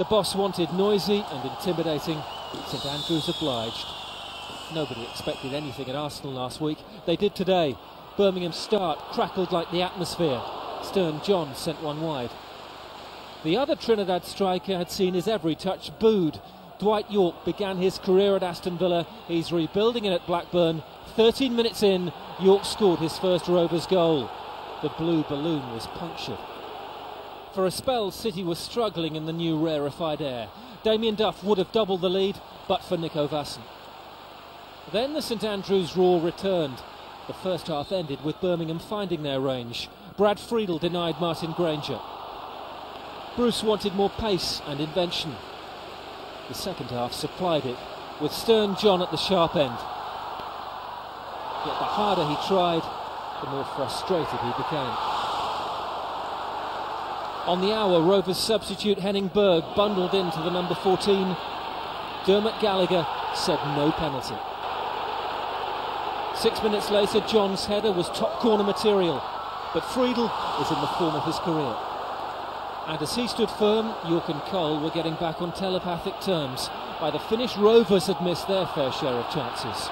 The boss wanted noisy and intimidating. St Andrews obliged. Nobody expected anything at Arsenal last week. They did today. Birmingham's start crackled like the atmosphere. Stern John sent one wide. The other Trinidad striker had seen his every touch booed. Dwight Yorke began his career at Aston Villa. He's rebuilding it at Blackburn. 13 minutes in, Yorke scored his first Rovers goal. The blue balloon was punctured. For a spell, City was struggling in the new rarefied air. Damien Duff would have doubled the lead, but for Nico Vaesen. Then the St Andrews roar returned. The first half ended with Birmingham finding their range. Brad Friedel denied Martin Grainger. Bruce wanted more pace and invention. The second half supplied it, with Stern John at the sharp end. Yet the harder he tried, the more frustrated he became. On the hour, Rovers substitute Henning Berg bundled into the number 14. Dermot Gallagher said no penalty. Six minutes later, John's header was top corner material, but Friedel is in the form of his career. And as he stood firm, Yorke and Cole were getting back on telepathic terms. By the finish, Rovers had missed their fair share of chances.